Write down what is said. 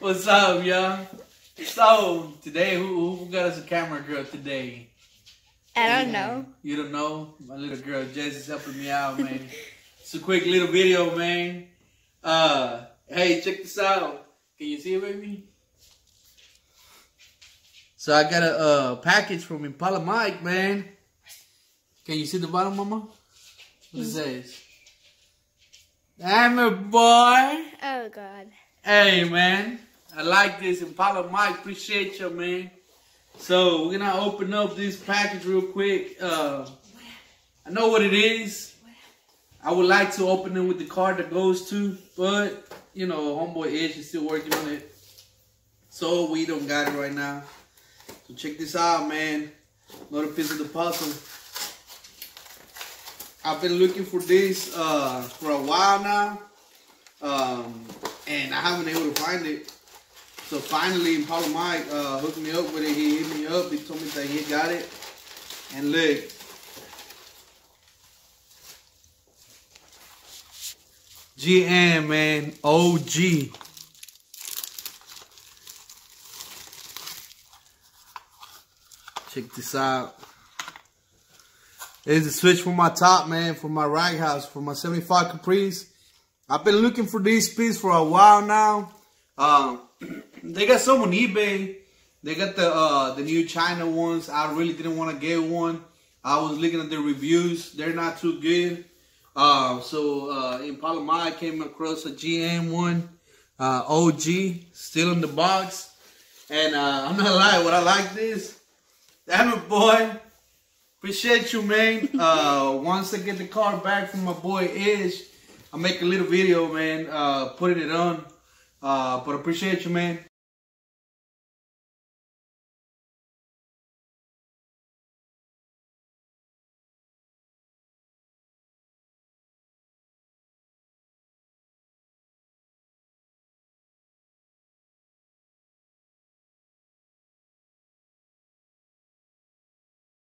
What's up, y'all? So today, who, who got us a camera girl today? I don't know. You don't know? My little girl Jessie's helping me out, man. it's a quick little video, man. Uh, hey, check this out. Can you see it, baby? So I got a uh, package from Impala Mike, man. Can you see the bottom, mama? What it says? a boy. Oh God. Hey, man. I like this Impala Mike. Appreciate you, man. So we're gonna open up this package real quick. Uh, I know what it is. I would like to open it with the card that goes to, but you know, homeboy Edge is still working on it. So we don't got it right now. So check this out, man. Another piece of the puzzle. I've been looking for this uh, for a while now. Um, and I haven't been able to find it. So finally, Impala Mike uh, hooked me up with it. He hit me up. He told me that he got it. And look. GM, man. OG. Check this out. There's a switch for my top, man, for my rag house, for my 75 Caprice. I've been looking for this piece for a while now. Um, they got some on eBay. They got the uh, the new China ones. I really didn't want to get one. I was looking at the reviews. They're not too good. Uh, so uh, Impala, Mike came across a GM one, uh, OG, still in the box. And uh, I'm not lying, what I like this. Damn it, boy. Appreciate you, man. Uh, once I get the car back from my boy Ish, I'll make a little video, man, uh, putting it on. а, para preencher-me